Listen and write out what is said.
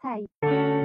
さい。